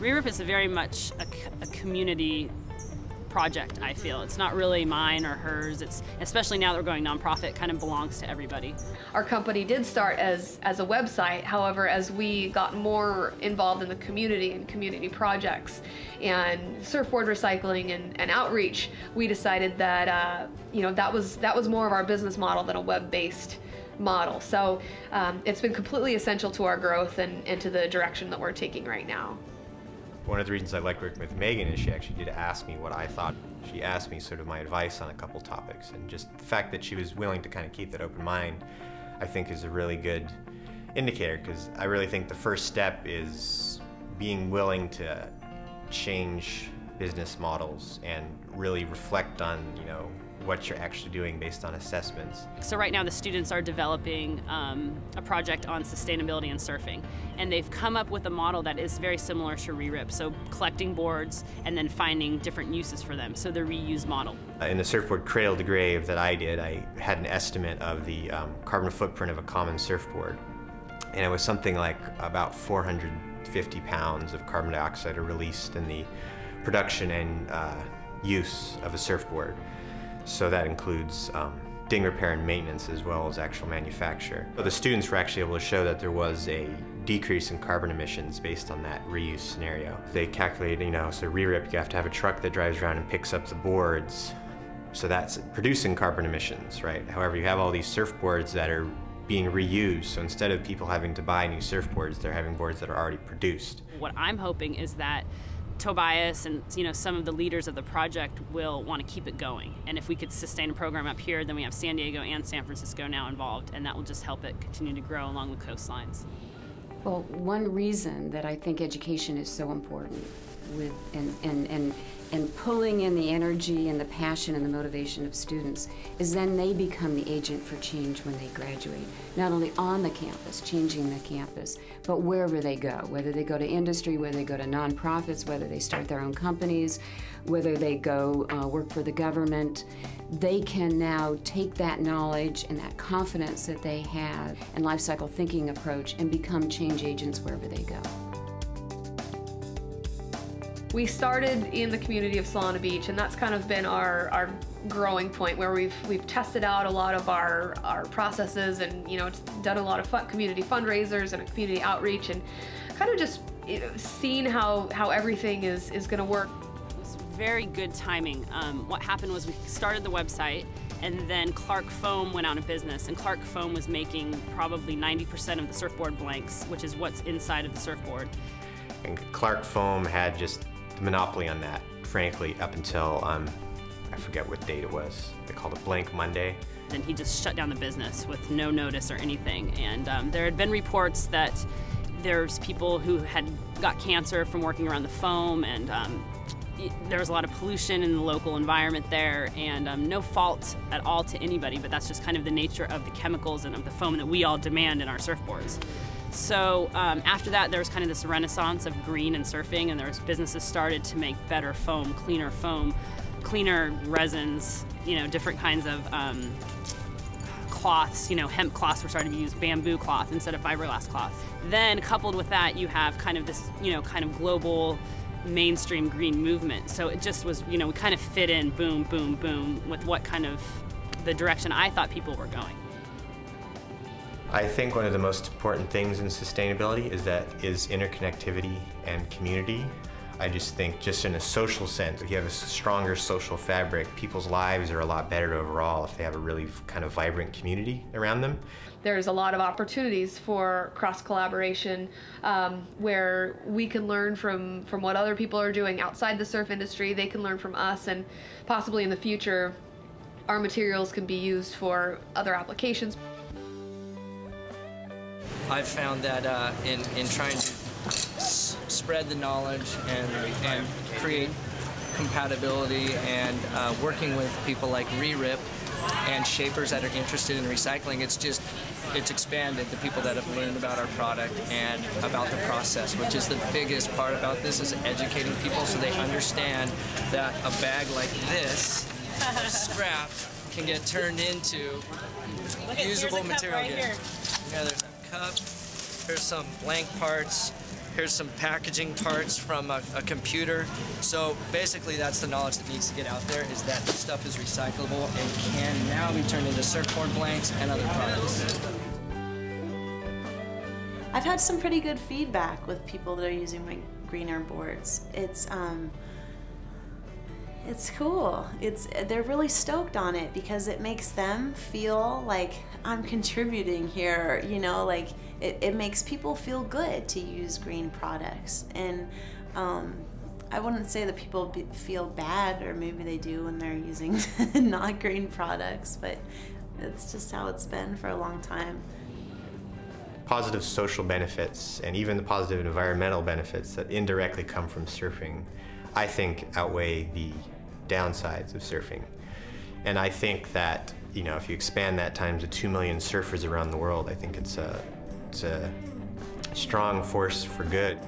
ReRip is very much a, a, community project, I feel. It's not really mine or hers. It's especially now that we're going nonprofit, kind of belongs to everybody. Our company did start as, as a website. However, as we got more involved in the community and community projects and surfboard recycling and, and outreach, we decided that uh, you know that was that was more of our business model than a web-based model. So um, it's been completely essential to our growth and, and to the direction that we're taking right now. One of the reasons I like working with Meghan is she actually did ask me what I thought. She asked me sort of my advice on a couple topics, and just the fact that she was willing to kind of keep that open mind, I think is a really good indicator, because I really think the first step is being willing to change business models and really reflect on, you know, what you're actually doing based on assessments. So right now the students are developing um, a project on sustainability and surfing and they've come up with a model that is very similar to ReRip, so collecting boards and then finding different uses for them, so the reuse model. In the surfboard cradle to grave that I did, I had an estimate of the um, carbon footprint of a common surfboard and it was something like about 450 pounds of carbon dioxide are released in the production and uh, use of a surfboard. So that includes um, ding repair and maintenance as well as actual manufacture. So the students were actually able to show that there was a decrease in carbon emissions based on that reuse scenario. They calculated, you know, so ReRip, you have to have a truck that drives around and picks up the boards. So that's producing carbon emissions, right? However, you have all these surfboards that are being reused. So instead of people having to buy new surfboards, they're having boards that are already produced. What I'm hoping is that Tobias and you know some of the leaders of the project will want to keep it going. And if we could sustain a program up here, then we have San Diego and San Francisco now involved, and that will just help it continue to grow along the coastlines. Well, one reason that I think education is so important with and, and, and and pulling in the energy and the passion and the motivation of students is then they become the agent for change when they graduate. Not only on the campus, changing the campus, but wherever they go, whether they go to industry, whether they go to nonprofits, whether they start their own companies, whether they go uh, work for the government, they can now take that knowledge and that confidence that they have and life cycle thinking approach and become change agents wherever they go. We started in the community of Solana Beach, and that's kind of been our, our growing point where we've we've tested out a lot of our our processes and you know done a lot of fun, community fundraisers and community outreach and kind of just you know, seen how how everything is is going to work. It was very good timing. Um, what happened was we started the website and then Clark Foam went out of business and Clark Foam was making probably 90% of the surfboard blanks, which is what's inside of the surfboard. And Clark Foam had just monopoly on that, frankly, up until, um, I forget what date it was. They called it Blank Monday. And he just shut down the business with no notice or anything. And um, there had been reports that there's people who had got cancer from working around the foam and um, there was a lot of pollution in the local environment there and um, no fault at all to anybody but that's just kind of the nature of the chemicals and of the foam that we all demand in our surfboards so um, after that, there was kind of this renaissance of green and surfing, and there was businesses started to make better foam, cleaner foam, cleaner resins, you know, different kinds of um, cloths, you know, hemp cloths were starting to use bamboo cloth instead of fiberglass cloth. Then coupled with that, you have kind of this, you know, kind of global mainstream green movement. So it just was, you know, we kind of fit in boom, boom, boom with what kind of the direction I thought people were going. I think one of the most important things in sustainability is that is interconnectivity and community. I just think just in a social sense, if you have a stronger social fabric, people's lives are a lot better overall if they have a really kind of vibrant community around them. There's a lot of opportunities for cross collaboration um, where we can learn from, from what other people are doing outside the surf industry. They can learn from us and possibly in the future our materials can be used for other applications. I've found that uh, in, in trying to spread the knowledge and, and create compatibility and uh, working with people like ReRip and shapers that are interested in recycling, it's just, it's expanded the people that have learned about our product and about the process, which is the biggest part about this is educating people so they understand that a bag like this, scrap, can get turned into Look usable here's a cup material right cup. Here's some blank parts. Here's some packaging parts from a, a computer. So basically, that's the knowledge that needs to get out there: is that this stuff is recyclable and can now be turned into surfboard blanks and other products. I've had some pretty good feedback with people that are using my greener boards. It's um, it's cool. It's they're really stoked on it because it makes them feel like I'm contributing here. You know, like it, it makes people feel good to use green products, and um, I wouldn't say that people be, feel bad, or maybe they do when they're using not green products, but it's just how it's been for a long time. positive social benefits and even the positive environmental benefits that indirectly come from surfing, I think outweigh the downsides of surfing. And I think that, you know, if you expand that times the 2 million surfers around the world, I think it's a, it's a strong force for good.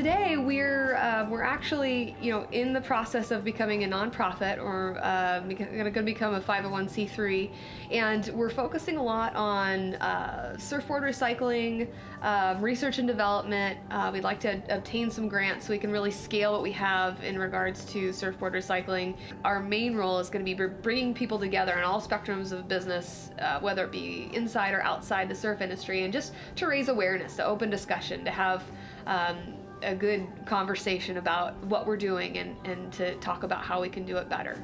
Today we're uh, we're actually you know in the process of becoming a nonprofit or uh, going to become a 501c3, and we're focusing a lot on uh, surfboard recycling, um, research and development. Uh, we'd like to obtain some grants so we can really scale what we have in regards to surfboard recycling. Our main role is going to be bringing people together on all spectrums of business, uh, whether it be inside or outside the surf industry, and just to raise awareness, to open discussion, to have. Um, a good conversation about what we're doing and, and to talk about how we can do it better.